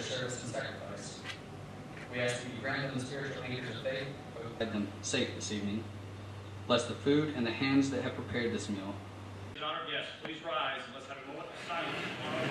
their service and sacrifice. We ask that you grant them the spiritual anchors of faith, guide them safe this evening. Bless the food and the hands that have prepared this meal. Honored guests, please rise and let's have a moment of silence.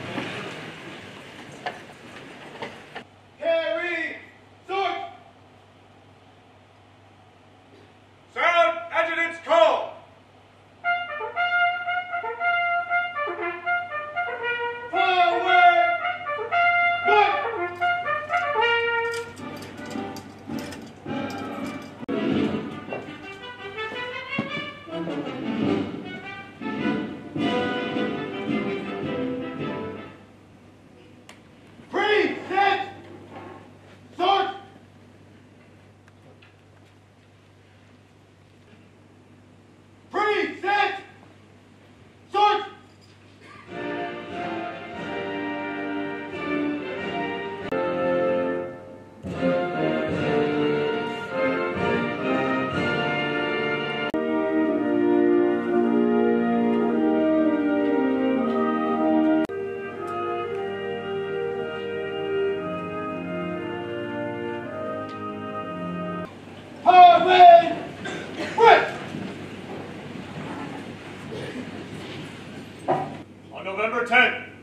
November 10,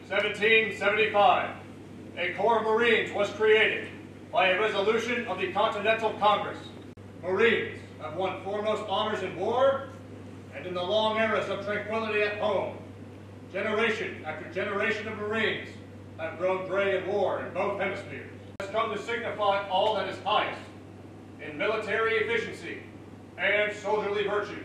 1775, a Corps of Marines was created by a resolution of the Continental Congress. Marines have won foremost honors in war and in the long eras of tranquility at home. Generation after generation of Marines have grown gray in war in both hemispheres. Has come to signify all that is highest in military efficiency and soldierly virtue.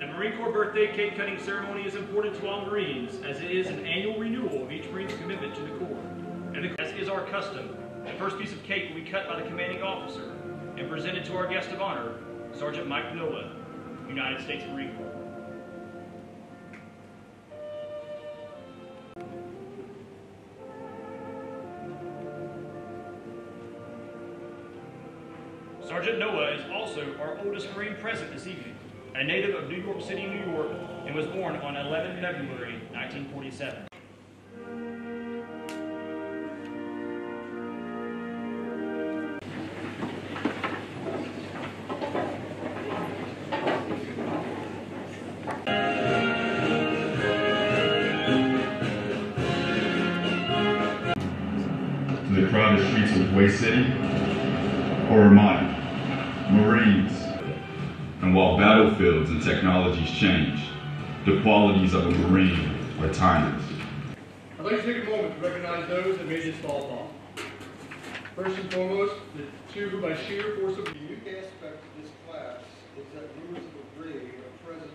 The Marine Corps birthday cake cutting ceremony is important to all Marines as it is an annual renewal of each Marine's commitment to the Corps. And as is our custom, the first piece of cake will be cut by the commanding officer and presented to our guest of honor, Sergeant Mike Noah, United States Marine Corps. Sergeant Noah is also our oldest Marine present this evening, a native of New York City, New York, and was born on 11 February 1947. to the crowded streets of Hue City or Marines. And while battlefields and technologies change, the qualities of a Marine are timeless. I'd like to take a moment to recognize those that made this fall possible. First and foremost, the two who by sheer force of The unique aspect of this class is that members of the brigade are present